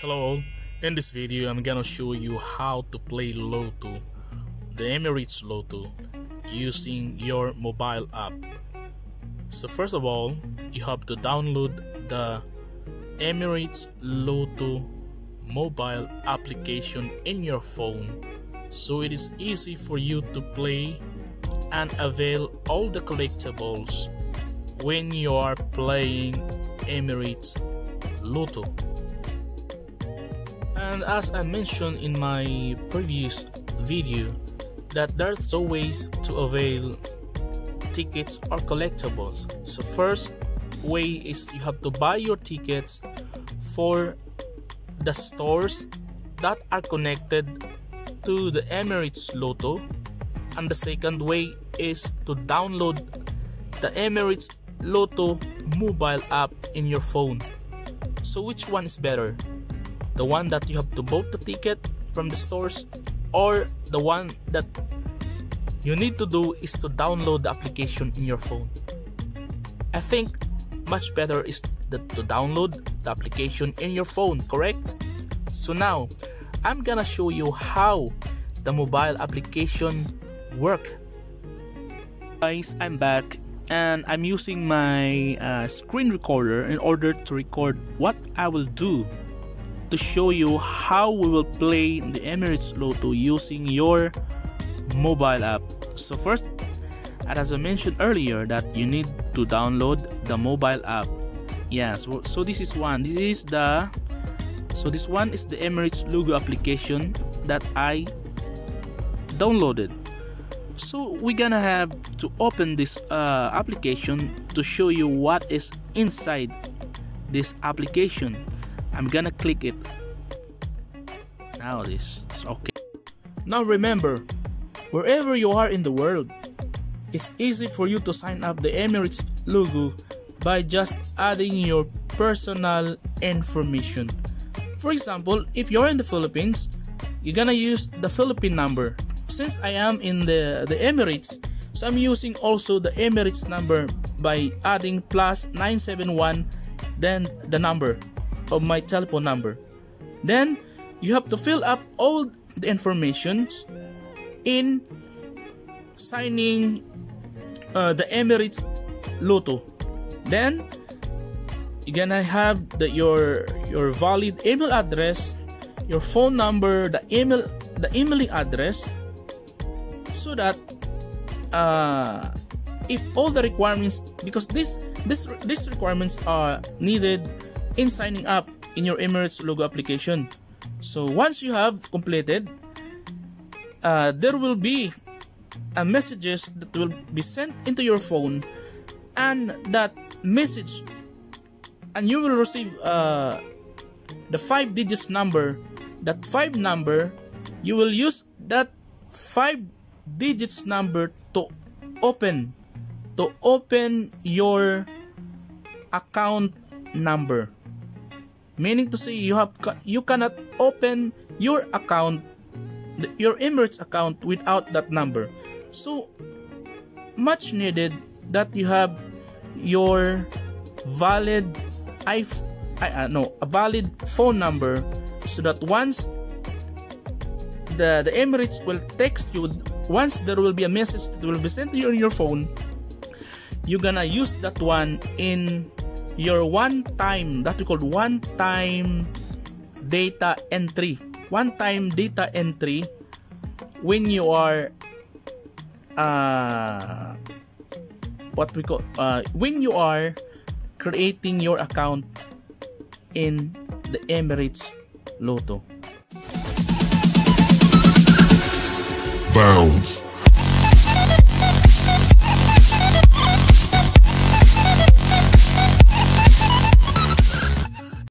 Hello, in this video I'm gonna show you how to play Lotto, the Emirates Lotto, using your mobile app. So first of all, you have to download the Emirates Lotto mobile application in your phone so it is easy for you to play and avail all the collectibles when you are playing Emirates Lotto. And as I mentioned in my previous video, that there's always to avail tickets or collectibles. So first way is you have to buy your tickets for the stores that are connected to the Emirates Lotto and the second way is to download the Emirates Lotto mobile app in your phone. So which one is better? The one that you have to book the ticket from the stores or the one that you need to do is to download the application in your phone. I think much better is the, to download the application in your phone correct? So now i'm gonna show you how the mobile application work. Guys i'm back and i'm using my uh, screen recorder in order to record what i will do to show you how we will play the Emirates Lotto using your mobile app. So first, as I mentioned earlier that you need to download the mobile app. Yeah, so, so this is one. This is the so this one is the Emirates Lotto application that I downloaded. So we're gonna have to open this uh, application to show you what is inside this application. I'm gonna click it. Now this is okay. Now remember wherever you are in the world it's easy for you to sign up the Emirates Lotto by just adding your personal information. For example if you're in the Philippines you're gonna use the Philippine number. Since I am in the the Emirates so I'm using also the Emirates number by adding plus 971 then the number of my telephone number. Then you have to fill up all the information in signing uh, the Emirates Lotto. Then you're gonna have the, your your valid email address, your phone number, the email the emailing address, so that uh, if all the requirements because this this these requirements are needed in signing up in your Emirates Lotto application. So once you have completed, uh, there will be a messages that will be sent into your phone and that message and you will receive uh, the five digits number that five number you will use that five digits number to open to open your account number meaning to say you have you cannot open your account your Emirates account without that number. So much needed that you have your valid I, uh, no a valid phone number so that once the the Emirates will text you once there will be a message that will be sent to you on your phone you're gonna use that one in your one time that we call one time data entry. One time data entry when you are uh, what we call uh, when you are creating your account in the Emirates Lotto. Bounce